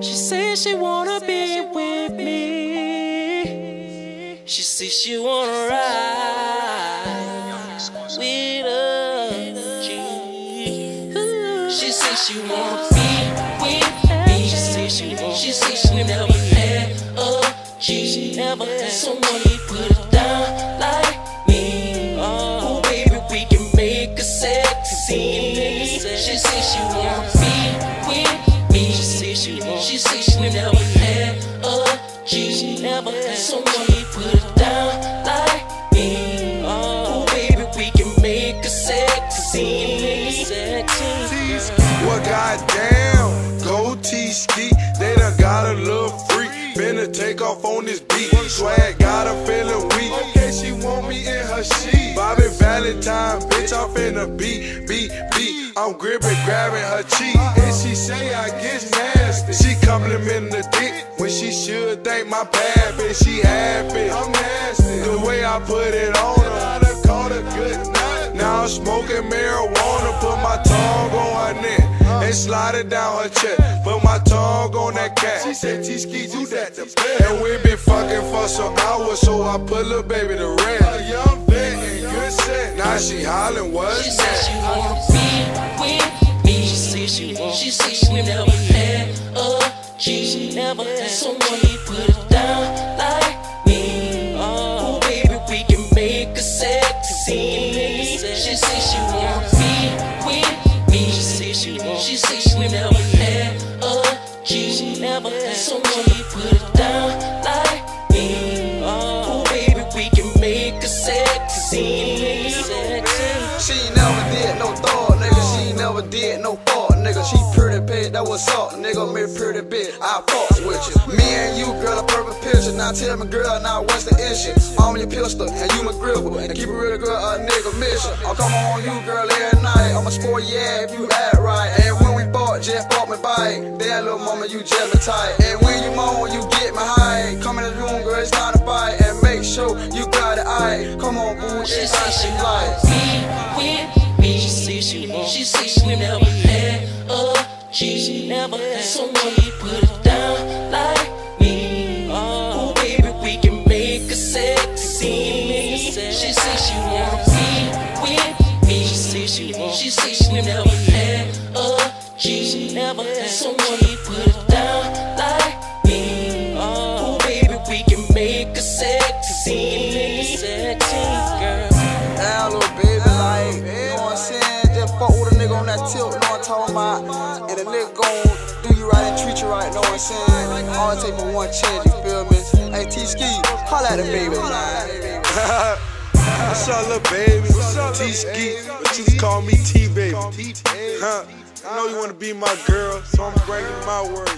She says she wanna be with me. She says she wanna ride with G. She says she wanna be with me. She says she want. She says she never had a G. She never had someone he put it down like me. Oh, baby, we can make a sexy. She says she wanna she want. She never had a G. She never had someone he put it down like me. Oh, baby, we can make a sexy. Sexy. Well, goddamn, go T ski. They done got a little freak. Finna take off on this beat. Swag got her feeling weak. Okay, she want me in her sheet. Bobby Valentino, bitch, I'm finna beat, beat, beat. I'm gripping, grabbing her cheek. And she say I get nasty. She complimenting the dick when she should thank my bad bitch. She happy. I'm nasty. The way I put it on her. I done a good night. Now I'm smoking marijuana. Put my tongue on her neck and slide it down her chest. Put my tongue on that cat. She said, T-Ski, do that to bed. And we been fucking for some hours, so I put little baby to rest. A young vet and good set. Now she hollering, She what's said she wanna be with me. She said she want. She said she never a. She never had someone he put it down like me. Oh, baby, we can make a sexy. Scene she said she wanna be with me. She said she want. She said she never had a G. She never had someone he put it down like me. Oh, baby, we can make a sexy. Sexy. She never did no thought, nigga. She never did no that was up, nigga. Me pretty bitch, I fucks with you. Me and you, girl, a perfect picture. Now tell me, girl, now what's the issue? I'm your pistol, and you my gripper. And keep it real, girl, a nigga mission. I'll come on you, girl, every night. I'ma spoil yeah, if you act right. And when we bought, just bought me bike. Damn, little mama, you just me tight. And when you moan, you get me high. Come in the room, girl, it's time to fight. And make sure you got it, eye. Come on, boo, She it's time she she want like. be with me. She said she want. She said she never had a She never had someone he put it down like me. Oh, baby, we can make a sexy. Scene. She said she wanna be with me. She said she want. She said she never had a G. She never had someone he put it down like me. Oh, baby, we can make a sexy. Sexy girl. Now, nigga on that tilt, know what I'm talking about? And the nigga gon' do you right and treat you right, know what I'm saying? All it take for one chance, you feel me? Hey, T-Ski, holla at the baby, man. What's up, little baby? T-Ski? But you just call me T-Baby. Huh? I know you wanna be my girl, so I'm bringing my word.